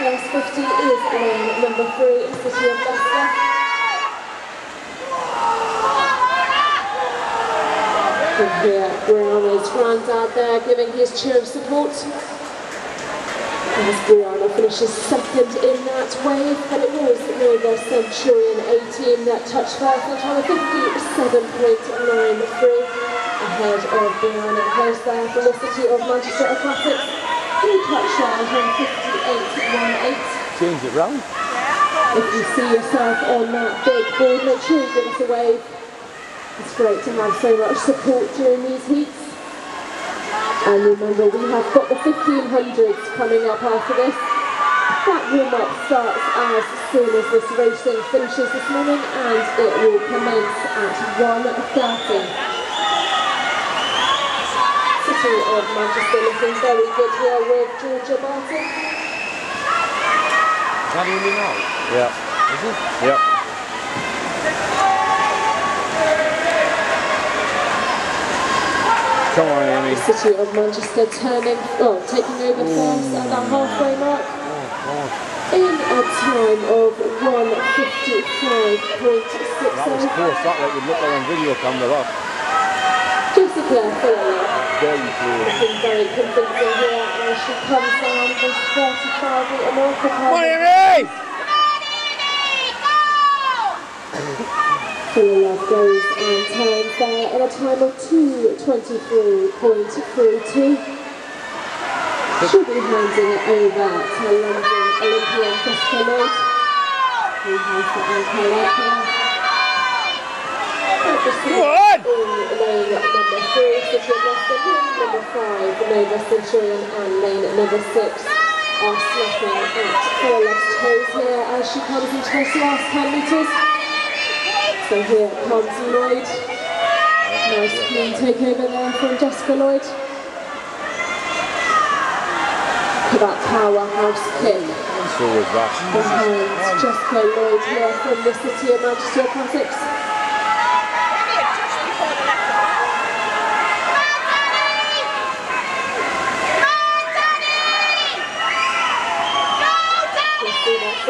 first 50 is lane number three, City of Leicester. And here, Brianna's granddad there giving his cheer of support. As Brianna finishes second in that wave, and it was Nova Centurion 18 that touched first on time of 57.93 ahead of Brianna Host there for the City of Manchester Aquatics. Who touched on time 58.18. Change it round. If you see yourself on that big board, make sure you give us a wave. It's great to have so much support during these heats. And remember, we have got the 1500s coming up after this. That warm-up starts as soon as this racing finishes this morning and it will commence at 1.30. City of Manchester looking very good here with Georgia Barton. Is that only now? Yeah. Is it? Yep. Come on, Amy. City of Manchester turning, well, taking over mm. first at that halfway mark oh, in a time of 155.60. That was close. That like would look like on video camera. That Jessica Fuller very close. looking very convincing here as she comes down this 35 metre mark. Come on, Amy! Fullalove goes and turns there in a time of 2.23.32. She'll be handing it over to London Olympian Jessica Lloyd, who has the anchor like her. Come on! Lane number three, City of Leicester, lane number five, Nova Centurion, and lane number six are slapping at Fullalove's toes here as she comes into this last 10 metres. So here comes Lloyd. Nice clean takeover there from Jessica Lloyd. Look that powerhouse kick And so was that. behind Jessica Lloyd here from the City of Manchester Aquatics. You see that support being given on that big screen. It is Lloyd here from the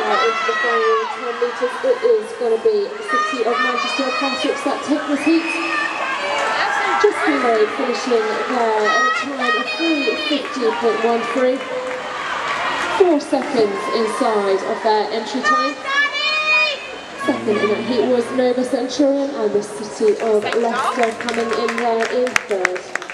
Coming now into the final 10 metres, it is going to be City of Manchester Aquatics that take this heat. Just below finishing there in a time of 3.50.13. Four seconds inside of their entry time. Second in that heat was Nova Centurion and the City of Leicester coming in there in third.